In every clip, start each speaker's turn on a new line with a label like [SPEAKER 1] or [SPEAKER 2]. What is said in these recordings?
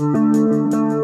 [SPEAKER 1] Música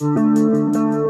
[SPEAKER 1] Música